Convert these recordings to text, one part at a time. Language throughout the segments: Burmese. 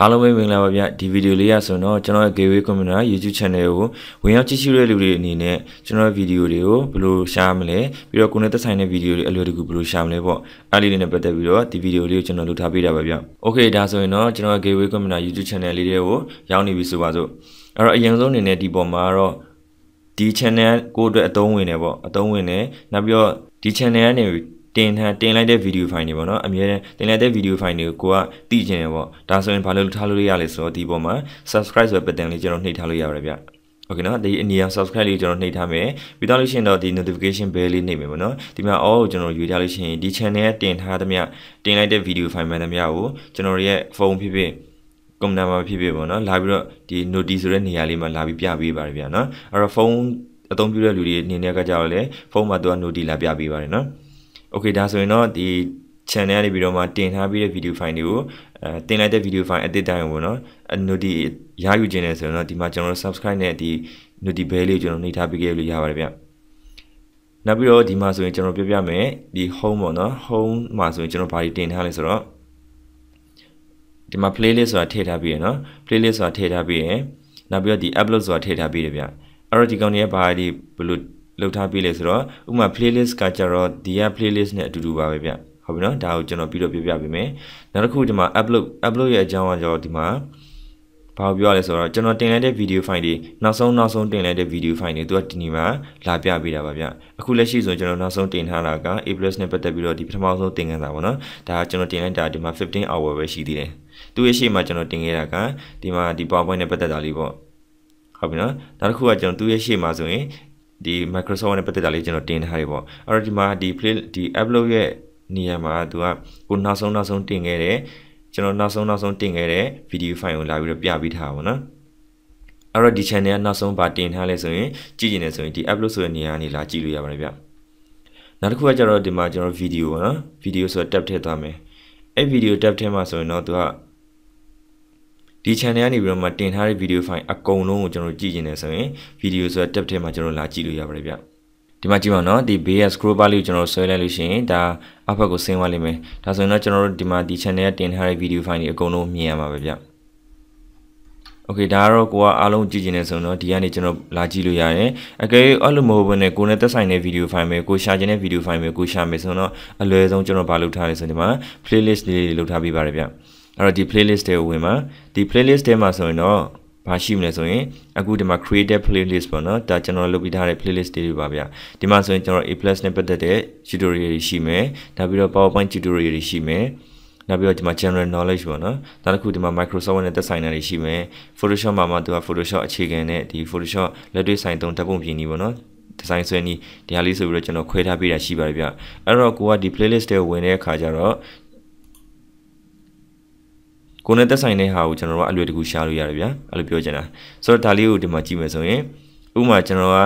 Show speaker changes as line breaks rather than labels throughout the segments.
အားလုံးပဲမင်္ဂလာပါဗျဒီဗီဒီယိုလေးရဆိုတော့ကျွန်တော်ရဲ့ Gateway Community YouTube Channel ကိုဝင်ရောက်ကြည့်ရှုတဲ့လူတွေအနေနဲ့ကျွန်တော်ရဲ့ဗီဒီယိုတွေကိုဘယ်လိုရှားမလဲပြီးတော့ကိုယ်နဲ့သက်ဆိုင်တဲ့ဗီဒီယိုတွေအလွယ်တကူဘယ်လိုရှားမလဲပေါ့အားလေးတွေနဲ့ပတ်သက်ပြီးတော့ဒီဗီဒီယိုလေးကိုကျွန်တော်လုပ်ထားပေးတာပါဗျ Okay ဒါဆိုရင်တော့ကျွန်တော်ရဲ့ Gateway Community YouTube Channel လေးတွေကိုရောက်နေပြီဆိုပါစို့အဲ့တော့အရင်ဆုံးအနေနဲ့ဒီပေါ်မှာတော့ဒီ channel ကိုအတွက်အသုံးဝင်နေပေါ့အသုံးဝင်နေနောက်ပြီးတော့ဒီ channel ကနေ တင်ထားတင်လိုက်တဲ့ဗီဒီယိုဖိုင်တွေပေါ့နော်အများနဲ့တင်လိုက်တဲ့ဗီဒီယိုဖိုင်တွေကိုကသိချင်တယ်ပေါ့ဒါဆိုရင်ဘာလို့ထားလို့ရလဲဆိုတော့ဒီပေါ်မှာ subscribe ဆိုတဲ့ button လေးကျွန်တော်နှိပ်ထားလို့ရပါတယ်ဗျโอเคเนาะဒီအနီရောင် subscribe လေးကျွန်တော်နှိပ်ထားမယ်ပြီးတော့လို့ရှိရင်တော့ဒီ notification bell လေးနှိပ်မယ်ပေါ့နော်ဒီမှာ all ကိုကျွန်တော်ယူထားလို့ရှိရင်ဒီ channel တင်ထားသမျှတင်လိုက်တဲ့ video file မှန်သမျှကိုကျွန်တော်ရဲ့ဖုန်းဖြစ်ဖြစ်ကွန်ပျူတာမှာဖြစ်ဖြစ်ပေါ့နော်လာပြီးတော့ဒီ notice ဆိုတဲ့နေရာလေးမှာလာပြီးပြပေးပါတယ်ဗျာနော်အဲ့တော့ဖုန်းအသုံးပြုတဲ့လူတွေအနေနဲ့ကကြောက်လေဖုန်းမှာသူက notice လာပြပေးပါတယ်နော်โอเ คဒါဆိုရင်တော့ဒီ channel ကနေပြီးတော့မှတင်ထားပြီးတဲ့ video file တွေကိုအဲတင်လိုက်တဲ့ video file အသစ်တိုင်းပေါ့နော်အ noti ရယူခြင်းနဲ့ဆိုရင်တော့ဒီမှာကျွန်တော် subscribe နဲ့ဒီ noti bell လေးကျွန်တော်နှိပ်ထားပေးခဲ့လို့ရပါတယ်ဗျနောက်ပြီးတော့ဒီမှာဆိုရင်ကျွန်တော်ပြပြမယ်ဒီ home ပေါ့နော် home မှာဆိုရင်ကျွန်တော်ဘာတွေတင်ထားလဲဆိုတော့ဒီမှာ playlist ဆိုတာထည့်ထားပြီးရနော် playlist ဆိုတာထည့်ထားပြီးရနောက်ပြီးတော့ဒီ upload ဆိုတာထည့်ထားပြီးတယ်ဗျအဲ့တော့ဒီကောင်ကြီးကဘာဒီဘယ်လို လုပ်ထားပြီးလဲဆိုတော့ဥပမာ playlist ကကြတော့ဒီက playlist နဲ့အတူတူပါပဲဗျဟုတ်ပြီနော်ဒါကိုကျွန်တော်ပြီးတော့ပြပြပေးမယ်နောက်တစ်ခုဒီမှာ upload upload ရဲ့အကြောင်းကကြတော့ဒီမှာဘာပြောရလဲဆိုတော့ကျွန်တော်တင်လိုက်တဲ့ video file တွေနောက်ဆုံးနောက်ဆုံးတင်လိုက်တဲ့ video file တွေသူကဒီနေ့မှာလာပြပေးတာပါဗျအခုလက်ရှိဆိုကျွန်တော်နောက်ဆုံးတင်ထားတာက A+ နဲ့ပတ်သက်ပြီးတော့ဒီပထမဆုံးတင်ခဲ့တာပေါ့နော်ဒါကကျွန်တော်တင်လိုက်တာဒီမှာ15 hour ပဲရှိသေးတယ်သူရဲ့ရှေ့မှာကျွန်တော်တင်ခဲ့တာကဒီမှာဒီ PowerPoint နဲ့ပတ်သက်တာလေးပေါ့ဟုတ်ပြီနော်နောက်တစ်ခုကကျွန်တော်သူရဲ့ရှေ့မှာဆိုရင် ဒီ Microsoft နဲ့ပတ်သက်တာလေးကျွန်တော်တင်ထားတယ်ပေါ့အဲ့တော့ဒီမှာဒီ play ဒီ upload ရဲ့နေရာမှာသူကကိုနောက်ဆုံးနောက်ဆုံးတင်ခဲ့တယ်ကျွန်တော်နောက်ဆုံးနောက်ဆုံးတင်ခဲ့တဲ့ video file ကိုလာပြီးတော့ပြပေးထားပါဘောနော်အဲ့တော့ဒီ channel ကနောက်ဆုံးပါတင်ထားလဲဆိုရင်ကြည့်ကျင်နေဆိုရင်ဒီ upload ဆိုတဲ့နေရာကနေလာကြည့်လို့ရပါတယ်ဗျနောက်တစ်ခုကကျတော့ဒီမှာကျွန်တော် video ပေါ့နော် video ဆိုတော့ tab ထည့်သွားမယ်အဲ့ video tab ထဲမှာဆိုရင်တော့သူက ဒီ channel ကနေပြီးတော့မှတင်ထားတဲ့ video file အကုန်လုံးကိုကျွန်တော်ကြည့်ကျင်နေဆိုရင် video ဆိုတဲ့ tab ထဲမှာကျွန်တော်လာကြည့်လို့ရပါတယ်ဗျဒီမှာကြည့်ပါနော်ဒီဘေးက scroll bar လေးကိုကျွန်တော်ဆွဲလိုက်လို့ရှိရင်ဒါအောက်ဘက်ကိုဆင်းသွားလိမ့်မယ်ဒါဆိုရင်တော့ကျွန်တော်တို့ဒီမှာဒီ channel ကတင်ထားတဲ့ video file တွေအကုန်လုံးမြင်ရမှာပဲဗျโอเคဒါကတော့ကိုကအားလုံးကြည့်ကျင်နေဆိုတော့ဒီကနေကျွန်တော်လာကြည့်လို့ရတယ်အကယ်၍အဲ့လိုမဟုတ်ဘဲနဲ့ကိုနဲ့သက်ဆိုင်တဲ့ video file ပဲကိုရှာခြင်းတဲ့ video file ပဲကိုရှာမယ်ဆိုတော့အလွယ်ဆုံးကျွန်တော်ဘာလုပ်ထားလဲဆိုဒီမှာ playlist လေးတွေလုပ်ထားပေးပါတယ်ဗျ အဲ့တော့ဒီ playlist တွေကိုဝင်မှာဒီ playlist ထဲမှာဆိုရင်တော့ဘာရှိမလဲဆိုရင်အခုဒီမှာ created playlist ပေါ့နော်ဒါကျွန်တော်လုပ်ပြီးထားတဲ့ playlist တွေပါဗျာဒီမှာဆိုရင်ကျွန်တော် A+ နဲ့ပတ်သက်တဲ့ tutorial တွေရှိမယ်နောက်ပြီးတော့ PowerPoint tutorial တွေရှိမယ်နောက်ပြီးတော့ဒီမှာ general knowledge ပေါ့နော်နောက်တစ်ခုဒီမှာ Microsoft နဲ့သက်ဆိုင်တာတွေရှိမယ် Photoshop မှာမှသူက Photoshop အခြေခံနဲ့ဒီ Photoshop လက်တွေ့ဆိုင်သုံးဓာတ်ပုံပြင်နည်းပေါ့နော်ဒီဇိုင်းဆွဲနည်းဒီဟာလေးဆိုပြီးတော့ကျွန်တော်ခွဲထားပေးတာရှိပါတယ်ဗျအဲ့တော့ကိုကဒီ playlist တွေဝင်တဲ့အခါကျတော့ ကိုနဲ့သက်ဆိုင်တဲ့ဟာကိုကျွန်တော်တို့ကအလွယ်တကူရှားလို့ရတယ်ဗျာအဲ့လိုပြောချင်တာဆိုတော့ဒါလေးကိုဒီမှာကြည့်မယ်ဆိုရင်ဥပမာကျွန်တော်က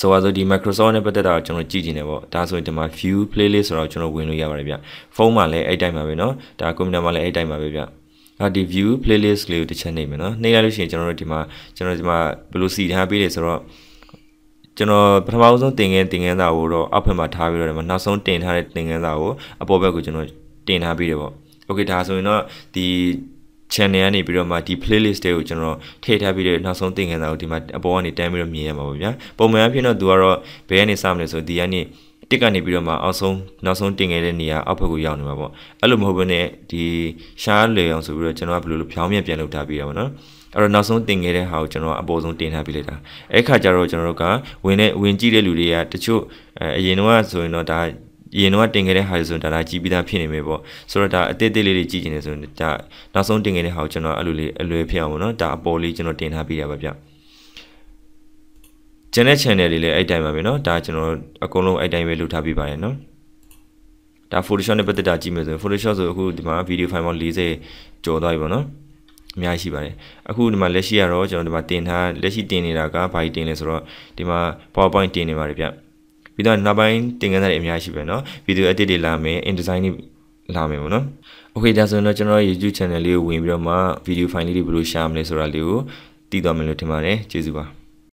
ဆိုပါစို့ဒီ Microsoft နဲ့ပတ်သက်တာကိုကျွန်တော်ကြည့်နေတယ်ပေါ့ဒါဆိုရင်ဒီမှာ view playlist ဆိုတော့ကျွန်တော်ဝင်လို့ရပါတယ်ဗျဖုန်းမှာလည်းအဲ့တိုင်းပါပဲเนาะဒါကွန်ပျူတာမှာလည်းအဲ့တိုင်းပါပဲဗျဒါဒီ view playlist လေးကိုတစ်ချက်နှိပ်မယ်နော်နှိပ်လိုက်လို့ရှိရင်ကျွန်တော်တို့ဒီမှာကျွန်တော်ဒီမှာဘယ်လိုစီထားပေးလဲဆိုတော့ကျွန်တော်ပထမဆုံးတင်ငန်းတင်ငန်းစာကိုတော့အောက်ဘက်မှာထားပြီးတော့ဒီမှာနောက်ဆုံးတင်ထားတဲ့တင်ငန်းစာကိုအပေါ်ဘက်ကိုကျွန်တော်တင်ထားပေးတယ်ပေါ့ okay ဒါဆိုရင်တော့ဒီ channel ကနေပြီးတော့မှဒီ playlist တွေကိုကျွန်တော်ထည့်ထားပြီးတော့နောက်ဆုံးသင်ခန်းစာကိုဒီမှာအပေါ်ကနေတန်းပြီးတော့မြင်ရမှာပေါ့ဗျာပုံမှန်အဖြစ်တော့သူကတော့ဘယ်ကနေစမလဲဆိုဒီကနေတက်ကနေပြီးတော့မှအောက်ဆုံးနောက်ဆုံးတင်ခဲ့တဲ့နေရာအောက်ဘက်ကိုရောက်နေမှာပေါ့အဲ့လိုမဟုတ်ဘဲနဲ့ဒီရှားလေအောင်ဆိုပြီးတော့ကျွန်တော်ကဘယ်လိုလိုဖြောင်းပြန်ပြန်လုပ်ထားပြီးတာပေါ့နော်အဲ့တော့နောက်ဆုံးတင်ခဲ့တဲ့ဟာကိုကျွန်တော်အပေါ်ဆုံးတင်ထားပေးလိုက်တာအဲ့ခါကျတော့ကျွန်တော်တို့ကဝင်တဲ့ဝင်ကြည့်တဲ့လူတွေကတချို့အရင်တော့ဆိုရင်တော့ဒါ ရင်တော့တင်ခဲ့တဲ့ဟာဆိုရင်ဒါဒါကြည့်ပြီးသားဖြစ်နေမယ်ပေါ့ဆိုတော့ဒါအသေးသေးလေးတွေကြည့်နေတယ်ဆိုရင်ဒါနောက်ဆုံးတင်ခဲ့တဲ့ဟာကိုကျွန်တော်အဲ့လိုလေးအလွယ်ဖြစ်အောင်ပေါ့နော်ဒါအပေါ်လေးကျွန်တော်တင်ထားပြီးရပါဗျကျန်တဲ့ channel တွေလည်းအဲ့တိုင်းပါပဲเนาะဒါကျွန်တော်အကုန်လုံးအဲ့တိုင်းပဲလုပ်ထားပြီးပါတယ်เนาะဒါ Photoshop နဲ့ပတ်သက်တာကြည့်မယ်ဆိုရင် Photoshop ဆိုအခုဒီမှာ video file ပေါင်း40ကျော်သွားပြီပေါ့နော်အများကြီးရှိပါတယ်အခုဒီမှာလက်ရှိကတော့ကျွန်တော်ဒီမှာတင်ထားလက်ရှိတင်နေတာကဘာကြီးတင်လဲဆိုတော့ဒီမှာ PowerPoint တင်နေပါတယ်ဗျ ပြီးတော့နောက်ပိုင်းတင်ကန်းတွေအများကြီးပဲเนาะ video edit တွေလာမယ် InDesign တွေလာမယ်ပေါ့နော်။ Okay ဒါဆိုရင်တော့ကျွန်တော် YouTube channel လေးကိုဝင်ပြီးတော့မှ video file လေးတွေဘယ်လိုရှာမလဲဆိုတာလေးကိုတည်သွားမယ်လို့ထင်ပါတယ်။ကျေးဇူးပါ။